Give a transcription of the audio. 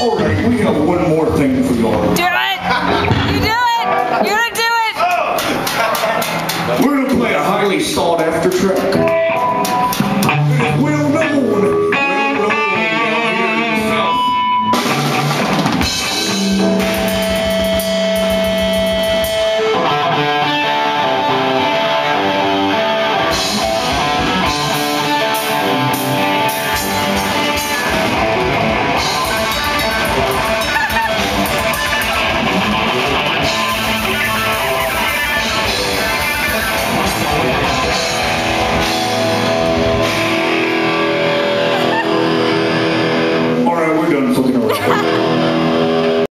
All right, we have one more thing for y'all. Do it! You do it! You're gonna do it! We're gonna play a highly sought after track.